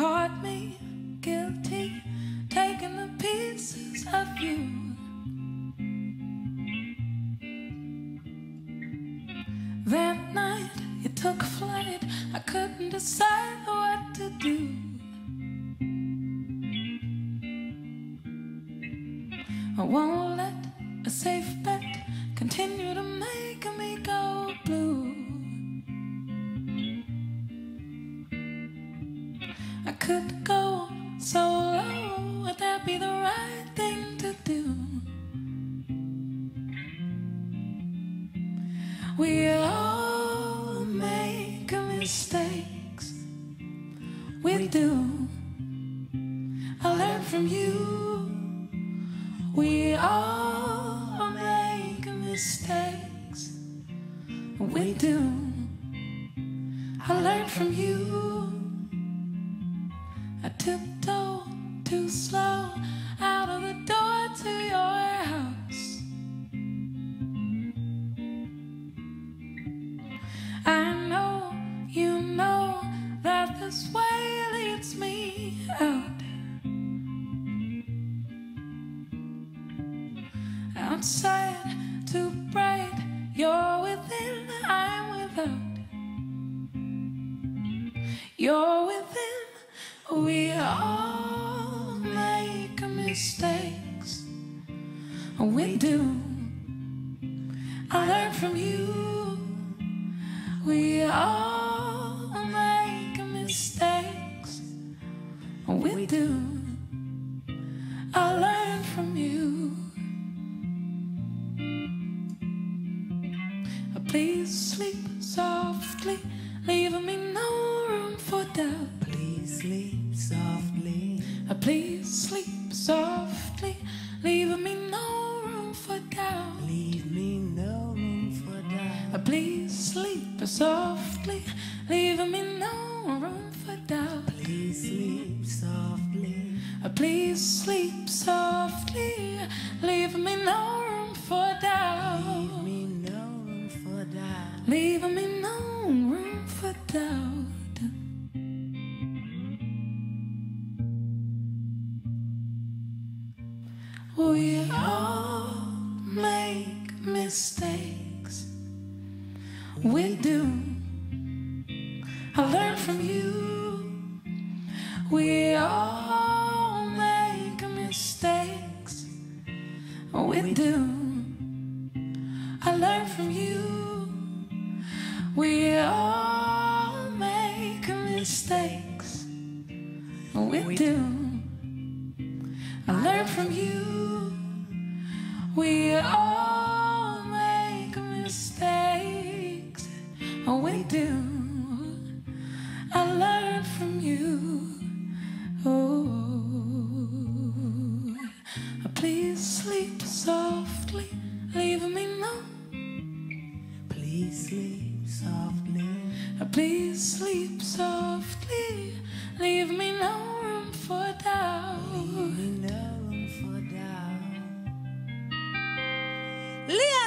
caught me guilty, taking the pieces of you. That night you took flight, I couldn't decide what to do. I won't let a safe bet continue to make me go blue. I could go so low, would that be the right thing to do? We all make mistakes. We do. I learn from you. We all make mistakes. We do. I learn from you. Tiptoe too slow out of the door to your house. I know you know that this way leads me out. Outside, too bright, you're within, I'm without. You're within, we all make mistakes. We do. I learn from you. We all make mistakes. We do. I learn from you. Please sleep softly, leaving me no room for doubt. Please sleep. Uh, please sleep softly, leaving me no room for doubt. Leave me no room for doubt. Uh, please sleep softly, leaving me no room for doubt. Please sleep softly. Uh, please sleep softly, leaving me no room for doubt. We all make mistakes. We do. I learn from you. We all make mistakes. We do. I learn from you. We all make mistakes. We do. I learn from you. We all make mistakes. Oh, we do. I learned from you. Oh, please sleep softly. Leave me alone. Please sleep softly. Please sleep softly. Leah!